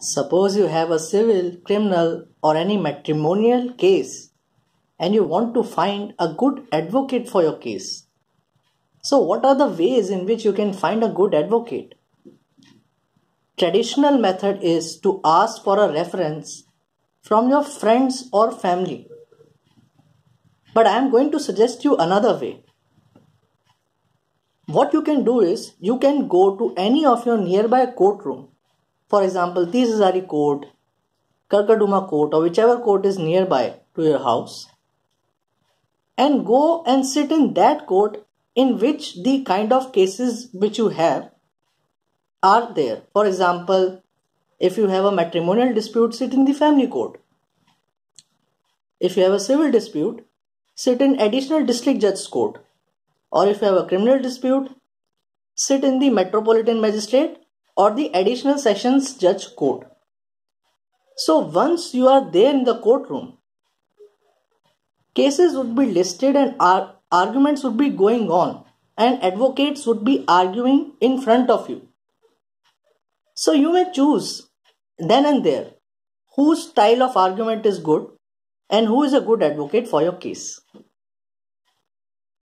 Suppose you have a civil, criminal, or any matrimonial case and you want to find a good advocate for your case. So, what are the ways in which you can find a good advocate? Traditional method is to ask for a reference from your friends or family. But I am going to suggest you another way. What you can do is you can go to any of your nearby courtroom for example, Tis Hazari court, Karkardooma court, or whichever court is nearby to your house, and go and sit in that court in which the kind of cases which you have are there. For example, if you have a matrimonial dispute, sit in the family court. If you have a civil dispute, sit in additional district judge's court. Or if you have a criminal dispute, sit in the metropolitan magistrate or the additional sessions judge court. So once you are there in the courtroom, cases would be listed and ar- arguments would be going on and advocates would be arguing in front of you. So you may choose then and there whose style of argument is good and who is a good advocate for your case.